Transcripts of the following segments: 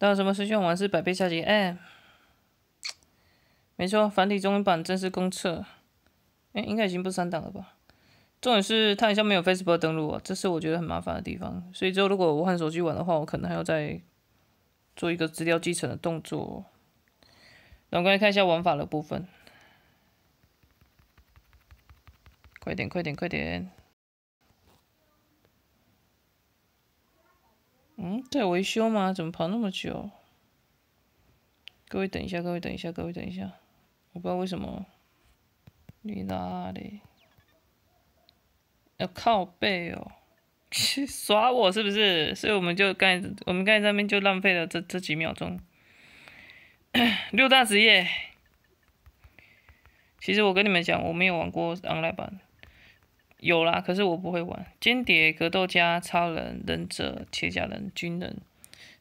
到什么时候完是百倍下集？哎，没错，繁体中文版正式公测。哎，应该已经不删档了吧？重点是它好像没有 Facebook 登录啊，这是我觉得很麻烦的地方。所以之后如果我换手机玩的话，我可能还要再做一个资料继承的动作。然后过来看一下玩法的部分。快点，快点，快点！嗯，在维修吗？怎么跑那么久？各位等一下，各位等一下，各位等一下，我不知道为什么。你哪里？要靠背哦，耍我是不是？所以我们就刚才，我们刚才那边就浪费了这这几秒钟。六大职业，其实我跟你们讲，我没有玩过 online 版。有啦，可是我不会玩间谍、格斗家、超人、忍者、铁甲人、军人。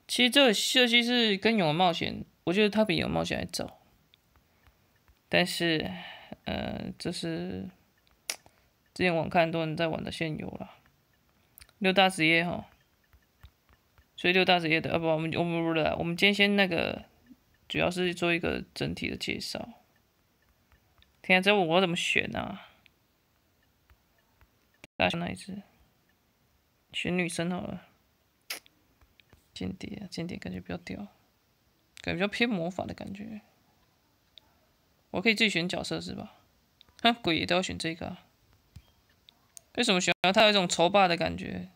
其实这个设计是跟勇冒险，我觉得它比勇冒险还早。但是，呃，这是之前网看很多人在玩的现有了。六大职业哈，所以六大职业的，啊不，我们我们不是，我们今天先那个，主要是做一个整体的介绍。天啊，这我怎么选啊？选哪一只？选女生好了。间谍啊，间谍感觉比较屌，感觉比较偏魔法的感觉。我可以自己选角色是吧？哼，鬼也都要选这个。为什么选？他有一种仇霸的感觉。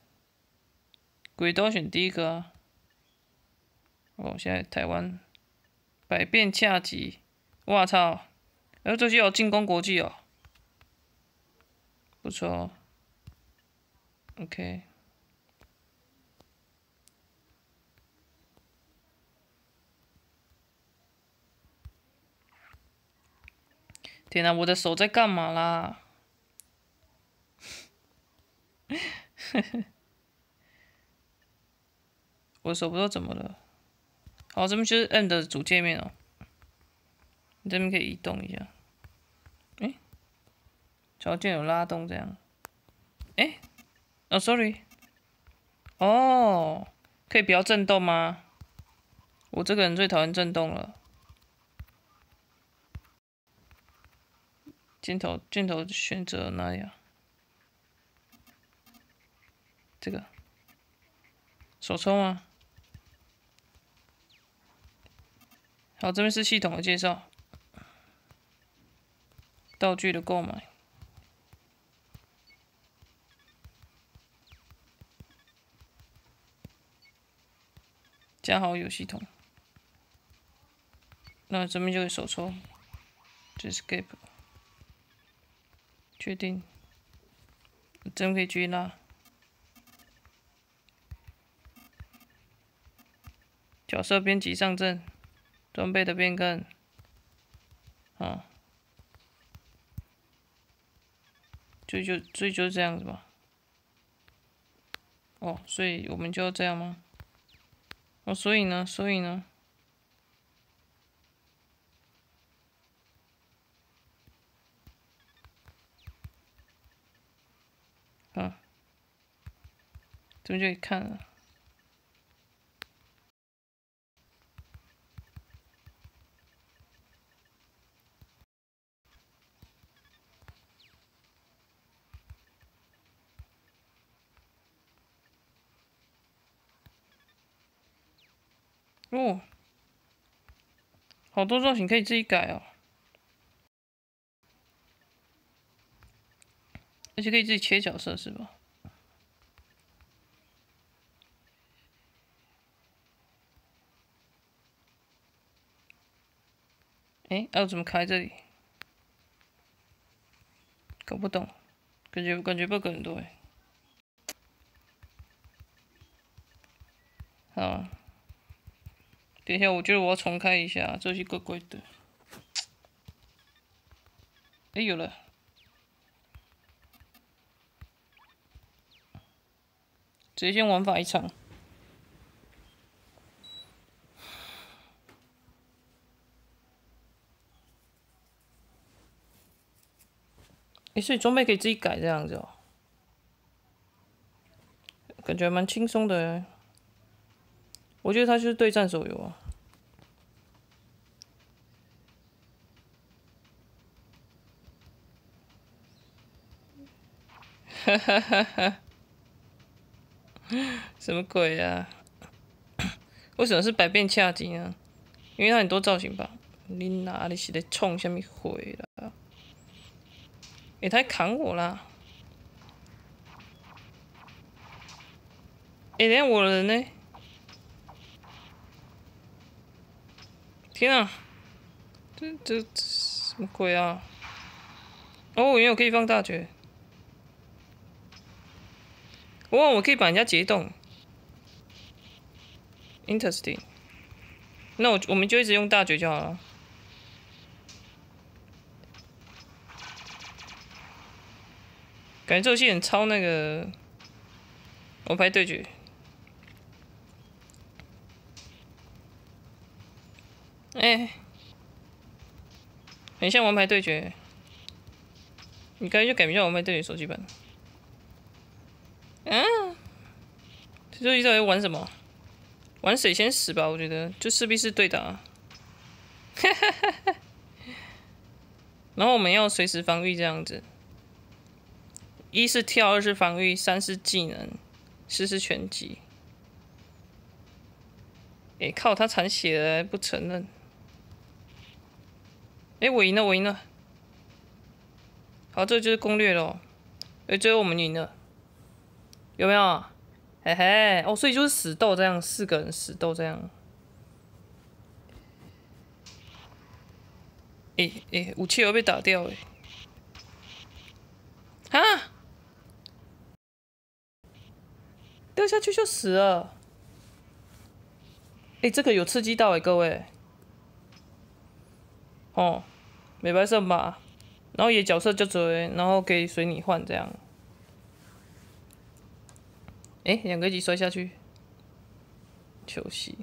鬼都要选第一个啊。哦，现在台湾百变恰吉，我操！哎，这就要进攻国际哦，不错哦。OK，天哪，我的手在干嘛啦？我手不知道怎么了。好，这边就是 N 的主界面哦。你这边可以移动一下。哎，条件有拉动这样。哎。哦，sorry，哦，可以不要震动吗？我这个人最讨厌震动了。镜头，镜头选择哪里啊？这个，手抽吗？好，这边是系统的介绍，道具的购买。加好友系统，那这边就会手抽，这是 escape，确定，这边可以继续拉，角色编辑上阵，装备的变更，啊，就就所以就这样子吧，哦，所以我们就要这样吗？哦，所以呢，所以呢，啊，这边就看了。哦，好多造型可以自己改哦，而且可以自己切角色是吧？哎，要怎么开这里？搞不懂，感觉感觉 bug 很多哎。好。等一下，我觉得我要重开一下，这些怪怪的。哎，有了，直接先玩法一场。哎，所以装备可以自己改这样子哦，感觉蛮轻松的。我觉得他就是对战手游啊。哈哈哈哈！什么鬼啊？为什么是百变恰吉呢？因为它很多造型吧？你哪里是在冲什么鬼啦？哎，他砍我啦！哎，连我人呢？天啊！这这什么鬼啊？哦，原来我可以放大绝。哇，我可以把人家解冻，interesting。那我我们就一直用大绝就好了。感觉这游戏很超那个王牌对决。哎，很像王牌对决。你刚才就改名叫王牌对决手机版。嗯，这一到底玩什么？玩谁先死吧？我觉得就势必是对打。然后我们要随时防御这样子，一是跳，二是防御，三是技能，四是拳击。哎，靠！他残血了，不承认。哎，我赢了，我赢了。好，这就是攻略喽。哎，最后我们赢了。有没有？嘿嘿，哦，所以就是死斗这样，四个人死斗这样。诶诶，武器又被打掉诶。啊！掉下去就死了。诶，这个有刺激到诶，各位。哦，美白色吧，然后也角色就追，然后可以随你换这样。哎，两个一起摔下去，休息。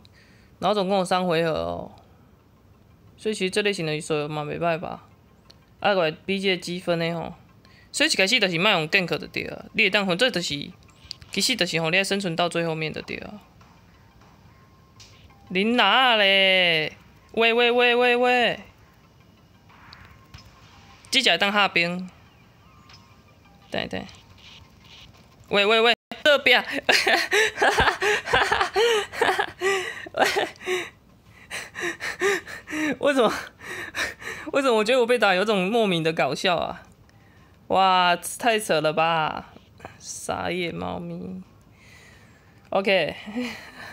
然后总共有三回合哦，所以其实这类型的手游嘛，没办法。啊，个比这积分的吼，所以一开始就是卖用 gank 的对啊，你会当混这就是，其实就是吼，你要生存到最后面的对啊。恁哪嘞？喂喂喂喂喂！这只当下兵，对对。喂喂喂！这边，哈哈哈哈哈哈！为什么？为什么我觉得我被打有种莫名的搞笑啊？哇，太扯了吧！傻眼猫咪。OK，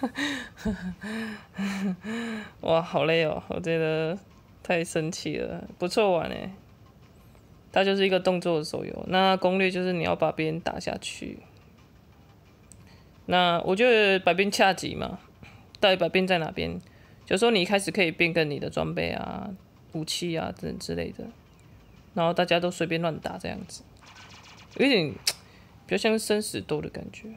哇，好累哦，我觉得太生气了。不错玩诶，它就是一个动作的手游，那攻略就是你要把别人打下去。那我觉得百变恰吉嘛，到底百变在哪边？就说你一开始可以变更你的装备啊、武器啊等之类的，然后大家都随便乱打这样子，有点比较像生死斗的感觉。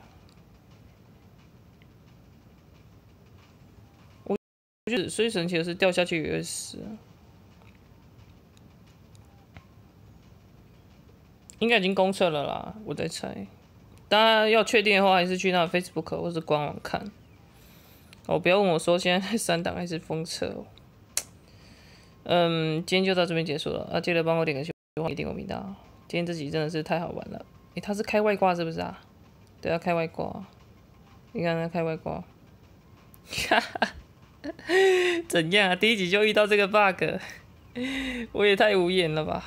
我我觉得最神奇的是掉下去也会死，应该已经公测了啦，我在猜。大家要确定的话，还是去那 Facebook 或是官网看。哦，不要问我说现在是删档还是封测。嗯，今天就到这边结束了。啊，记得帮我点个喜欢，点个频道。今天这集真的是太好玩了。诶，他是开外挂是不是啊？对啊，开外挂。你看他开外挂。哈哈，怎样啊？第一集就遇到这个 bug，我也太无言了吧。